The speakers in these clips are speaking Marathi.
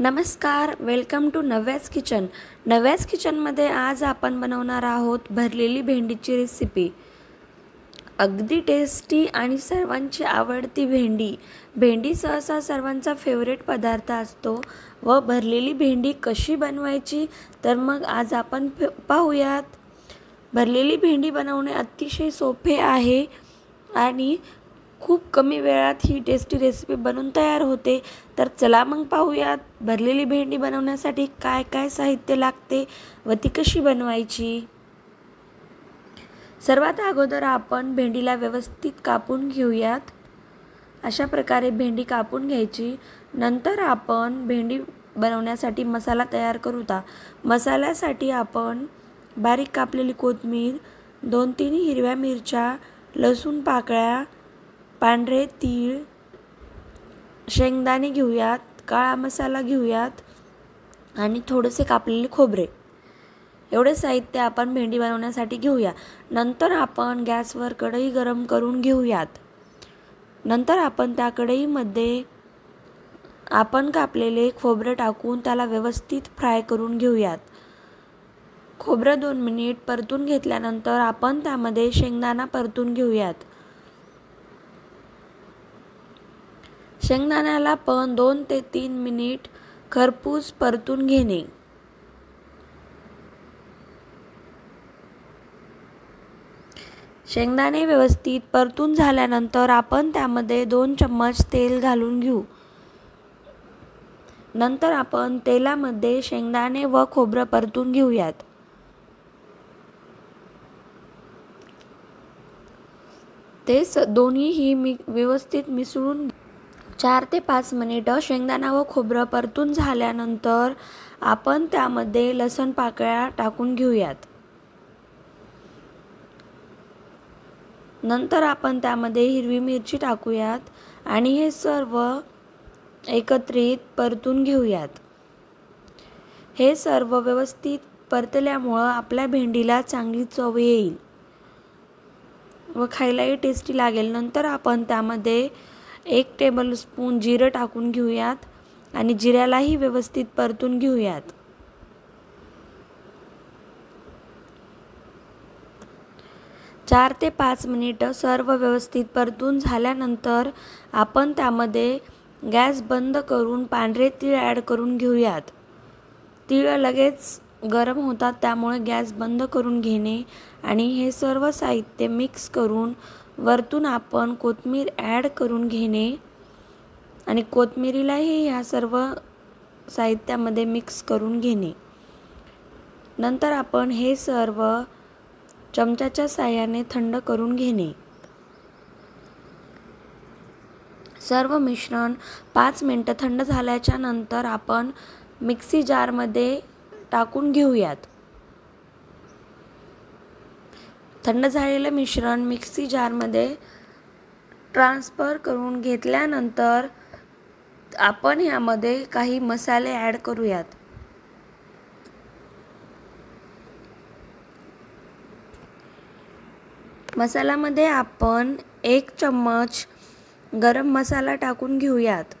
नमस्कार वेलकम टू नव्याच किचन नव्याच किचनमध्ये आज आपण बनवणार आहोत भरलेली भेंडीची रेसिपी अगदी टेस्टी आणि सर्वांची आवडती भेंडी. भेंडी सहसा सर्वांचा फेवरेट पदार्थ असतो व भरलेली भेंडी कशी बनवायची तर मग आज आपण पाहूयात. भरलेली भेंडी बनवणे अतिशय सोपे आहे आणि खूप कमी वेळात ही टेस्टी रेसिपी बनवून तयार होते. तर चला मग पाहूयात भरलेली भेंडी बनवण्यासाठी काय काय साहित्य लागते व ती कशी बनवायची? सर्वात अगोदर आपण भेंडीला व्यवस्थित कापून घेऊयात. अशा प्रकारे भेंडी कापून घ्यायची. नंतर आपण भेंडी बनवण्यासाठी मसाला तयार करूता मसाल्यासाठी आपण बारीक कापलेली कोथमीर दोन तीन हिरव्या मिरच्या लसूण पाकळ्या पांढरे तीळ शेंगदाणे घेऊयात काळा मसाला घेऊयात आणि थोडेसे कापलेले खोबरे. एवढे साहित्य आपण भेंडी बनवण्यासाठी घेऊया. नंतर आपण गॅसवर कढई गरम करून घेऊयात. नंतर आपण त्या कढईमध्ये आपण कापलेले खोबरं टाकून त्याला व्यवस्थित फ्राय करून घेऊयात. खोबरं दोन मिनिट परतून घेतल्यानंतर आपण त्यामध्ये शेंगदाणा परतून घेऊयात. शेंगदाण्याला पण दोन ते तीन मिनिट खरपूस परतून घेणे. शेंगदाणे व्यवस्थित परतून झाल्यानंतर आपण त्यामध्ये दोन चम्मच तेल घालून घेऊ. नंतर आपण तेलामध्ये शेंगदाणे व खोबरं परतून घेऊयात. ते स दोन्हीही मी व्यवस्थित मिसळून चार ते पाच मिनिटं शेंगदाणा व खोबरं परतून झाल्यानंतर आपण त्यामध्ये लसण पाकळ्या टाकून घेऊयात. नंतर आपण त्यामध्ये हिरवी मिरची टाकूयात आणि हे सर्व एकत्रित परतून घेऊयात. हे सर्व व्यवस्थित परतल्यामुळं आपल्या भेंडीला चांगली चव येईल व खायलाही टेस्टी लागेल. नंतर आपण त्यामध्ये एक टेबलस्पून जिरं टाकून घेऊयात आणि जिऱ्यालाही व्यवस्थित परतून घेऊयात. चार ते पाच मिनिटं सर्व व्यवस्थित परतून झाल्यानंतर आपण त्यामध्ये गॅस बंद करून पांढरे तीळ ॲड करून घेऊयात. तीळ लगेच गरम होतात त्यामुळे गॅस बंद करून घेणे आणि हे सर्व साहित्य मिक्स करून वरतून आपण कोथमीर ॲड करून घेणे. आणि कोथमिरीलाही ह्या सर्व साहित्यामध्ये मिक्स करून घेणे. नंतर आपण हे सर्व चमच्याच्या साह्याने थंड करून घेणे. सर्व मिश्रण पाच मिनटं थंड झाल्याच्यानंतर आपण मिक्सी जारमध्ये टाकून घेऊयात. थंड झालेलं मिश्रण मिक्सी जारमध्ये ट्रान्सफर करून घेतल्यानंतर आपण यामध्ये काही मसाले ॲड करूयात. मसाल्यामध्ये आपण एक चम्मच गरम मसाला टाकून घेऊयात.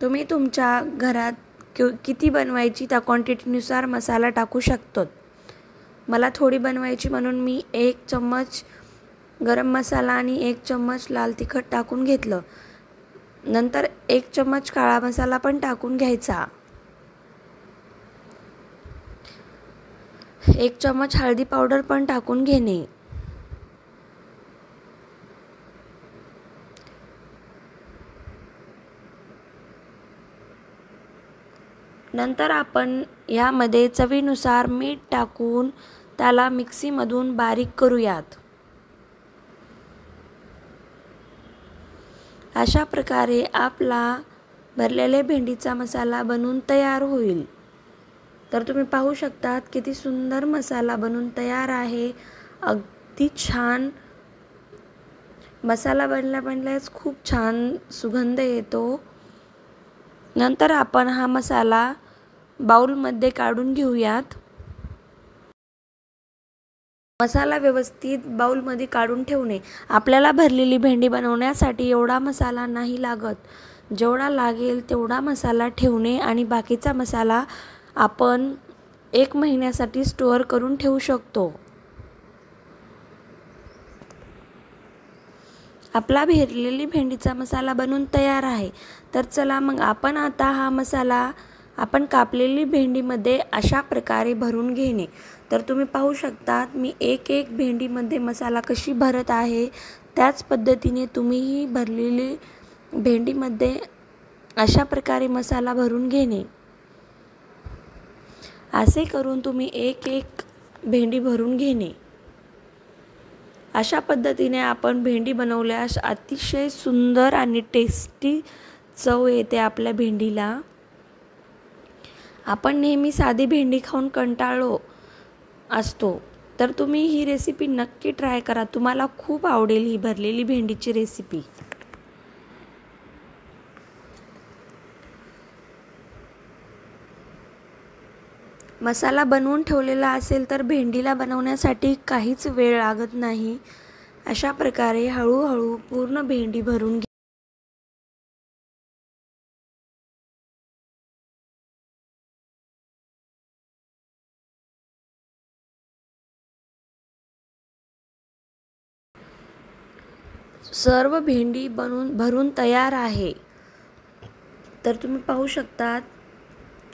तुम्ही तुमच्या घरात किती बनवायची त्या क्वांटिटीनुसार मसाला टाकू शकतो मला थोडी बनवायची म्हणून मी एक चम्मच गरम मसाला आणि एक चम्मच लाल तिखट टाकून घेतलं. नंतर एक चम्मच काळा मसाला पण टाकून घ्यायचा. एक चम्मच हळदी पावडर पण टाकून घेणे. नंतर आपण यामध्ये चवीनुसार मीठ टाकून त्याला मिक्सीमधून बारीक करूयात. अशा प्रकारे आपला भरलेल्या भेंडीचा मसाला बनून तयार होईल. तर तुम्ही पाहू शकतात किती सुंदर मसाला बनून तयार आहे. अगदी छान. मसाला बनल्या बनल्यास खूप छान सुगंध येतो. नंतर आपण हा मसाला बाउलमध्ये काढून घेऊयात. मसाला व्यवस्थित बाउलमध्ये काढून ठेवणे. आपल्याला भरलेली भेंडी बनवण्यासाठी एवढा मसाला नाही लागत. जेवढा लागेल तेवढा मसाला ठेवणे आणि बाकीचा मसाला आपण एक महिन्यासाठी स्टोअर करून ठेवू शकतो. आपला भेरलेली भेंडीचा मसाला बनवून तयार आहे. तर चला मग आपण आता हा मसाला आपण कापलेली भेंडीमध्ये अशा प्रकारे भरून घेणे. तर तुम्ही पाहू शकतात मी एक एक भेंडीमध्ये मसाला कशी भरत आहे. त्याच पद्धतीने तुम्हीही भरलेली भेंडीमध्ये अशा प्रकारे मसाला भरून घेणे. असे करून तुम्ही एक एक भेंडी भरून घेणे. अशा पद्धतीने आपण भेंडी बनवल्यास अतिशय सुंदर आणि टेस्टी चव येते आपल्या भेंडीला. आपण नेहमी साधी भेंडी खाऊन कंटाळलो असतो तर तुम्ही ही रेसिपी नक्की ट्राय करा. तुम्हाला खूप आवडेल ही भरलेली भेंडीची रेसिपी मसाला बनवून ठेवलेला असेल तर भेंडीला बनवण्यासाठी काहीच वेळ लागत नाही. अशा प्रकारे हळूहळू पूर्ण भेंडी भरून घे सर्व भेंडी बनवून भरून तयार आहे. तर तुम्ही पाहू शकतात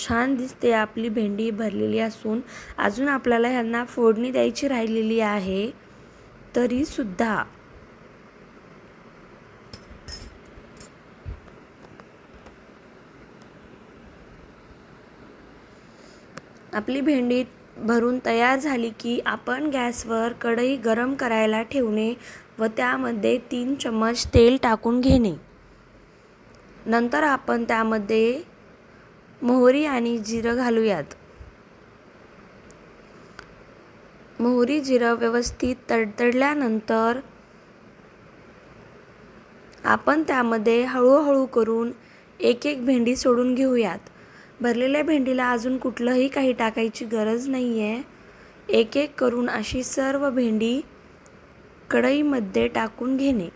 छान दिसते आपली भेंडी भरलेली असून. अजून आपल्याला ह्यांना फोडणी द्यायची राहिलेली आहे तरीसुद्धा आपली भेंडी भरून तयार झाली की आपण गॅसवर कढई गरम करायला ठेवणे व त्यामध्ये तीन चम्मच तेल टाकून घेणे. नंतर आपण त्यामध्ये मोहरी आणि जिरं घालूयात. मोहरी जिरं व्यवस्थित तडतडल्यानंतर आपण त्यामध्ये हळूहळू करून एक एक भेंडी सोडून घेऊयात. भरलेल्या भेंडीला अजून कुठलंही काही टाकायची गरज नाही आहे एक एक करून अशी सर्व भेंडी कढईमध्ये टाकून घेणे.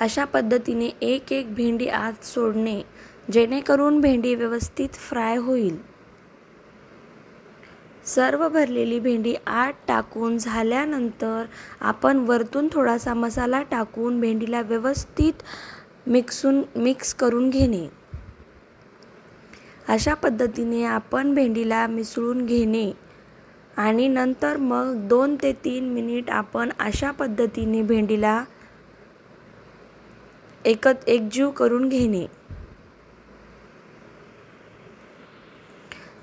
अशा पद्धतीने एक एक भेंडी आत सोडणे जेणेकरून भेंडी व्यवस्थित फ्राय होईल. सर्व भरलेली भेंडी आत टाकून झाल्यानंतर आपण वरतून थोडासा मसाला टाकून भेंडीला व्यवस्थित मिक्सून मिक्स करून घेणे. अशा पद्धतीने आपण भेंडीला मिसळून घेणे आणि नंतर मग दोन ते तीन मिनिट आपण अशा पद्धतीने भेंडीला एकत एकजीव करून घेणे.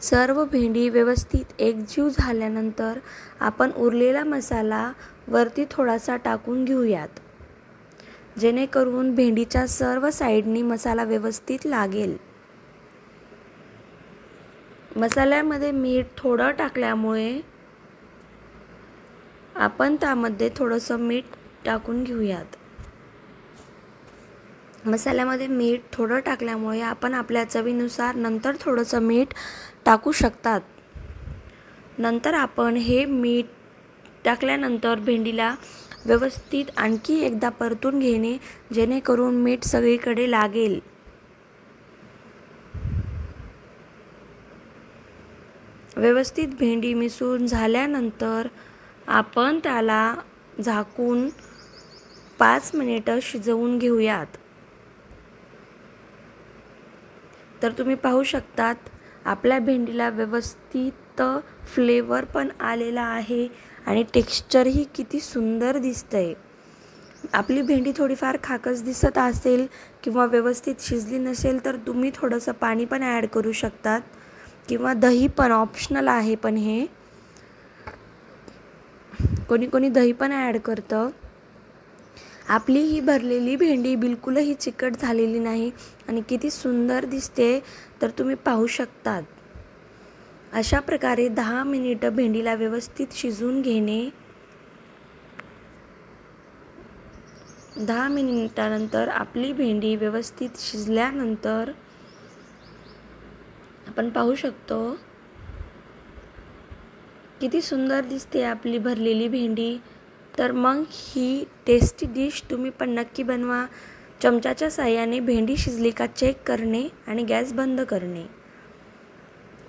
सर्व भेंडी व्यवस्थित एकजीव झाल्यानंतर आपण उरलेला मसाला वरती थोडासा टाकून घेऊयात. जेणेकरून भेंडीच्या सर्व साईडनी मसाला व्यवस्थित लागेल. मसाल्यामध्ये मीठ थोडं टाकल्यामुळे आपण त्यामध्ये थोडंसं मीठ टाकून घेऊयात. मसाल्यामध्ये मीठ थोडं टाकल्यामुळे आपण आपल्या चवीनुसार नंतर थोडंसं मीठ टाकू शकतात. नंतर आपण हे मीठ टाकल्यानंतर भेंडीला व्यवस्थित आणखी एकदा परतून घेणे जेणेकरून मीठ सगळीकडे लागेल. व्यवस्थित भेंडी मिसळून झाल्यानंतर आपण त्याला झाकून पाच मिनिटं शिजवून घेऊयात. तर तुम्ही पाहू शकतात आपल्या भेंडीला व्यवस्थित फ्लेवर पण आलेला आहे आणि टेक्स्चरही किती सुंदर दिसतंय. आपली भेंडी थोडीफार खाकस दिसत असेल किंवा व्यवस्थित शिजली नसेल तर तुम्ही थोडंसं पाणी पण ॲड करू शकतात किंवा दही पण ऑप्शनल आहे पण हे. कोणी कोणी दही पण ॲड करतं. आपली ही भरलेली भेंडी बिलकुलही चिकट झालेली नाही आणि किती सुंदर दिसते तर तुम्ही पाहू शकतात. अशा प्रकारे दहा मिनिटं भेंडीला व्यवस्थित शिजून घेणे. दहा मिनिटानंतर आपली भेंडी व्यवस्थित शिजल्यानंतर आपण पाहू शकतो किती सुंदर दिसते आपली भरलेली भेंडी. तर मग ही टेस्टी डिश तुम्ही पण नक्की बनवा. चमच्याच्या साह्याने भेंडी शिजली का चेक करणे आणि गॅस बंद करणे.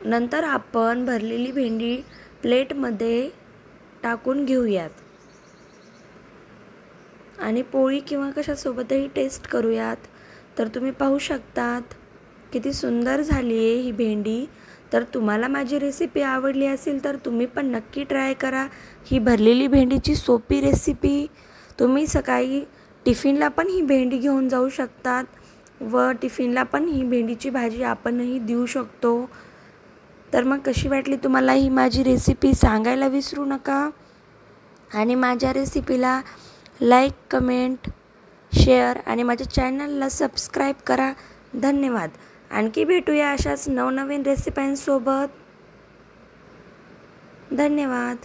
नंतर आपण भरलेली भेंडी प्लेटमध्ये टाकून घेऊयात. आणि पोळी किंवा कशासोबतही टेस्ट करूयात. तर तुम्ही पाहू शकतात किती सुंदर झाली आहे ही भेंडी. तर तुम्हाला माझी रेसिपी आवडली असेल तर तुम्ही पण नक्की ट्राय करा. ही भरलेली भेंडीची सोपी रेसिपी तुम्ही सकाळी टिफिनला पण ही भेंडी घेऊन जाऊ शकतात व टिफिनला पण ही भेंडीची भाजी आपणही देऊ शकतो. तर मग कशी वाटली तुम्हाला ही माझी रेसिपी सांगायला विसरू नका. आणि माझ्या रेसिपीला लाईक कमेंट शेअर आणि माझ्या चॅनलला सबस्क्राईब करा. धन्यवाद. आणखी भेटूया अशाच नवनवीन रेसिप्यांसोबत धन्यवाद.